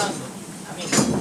abrazo. A